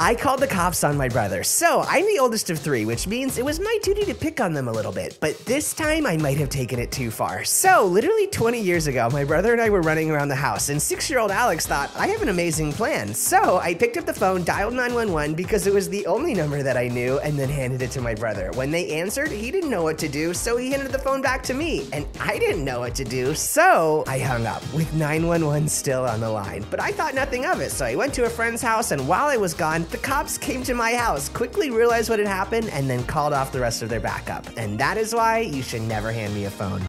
I called the cops on my brother. So I'm the oldest of three, which means it was my duty to pick on them a little bit. But this time I might have taken it too far. So, literally 20 years ago, my brother and I were running around the house, and six year old Alex thought, I have an amazing plan. So I picked up the phone, dialed 911 because it was the only number that I knew, and then handed it to my brother. When they answered, he didn't know what to do, so he handed the phone back to me. And I didn't know what to do, so I hung up with 911 still on the line. But I thought nothing of it, so I went to a friend's house, and while I was gone, the cops came to my house, quickly realized what had happened, and then called off the rest of their backup. And that is why you should never hand me a phone.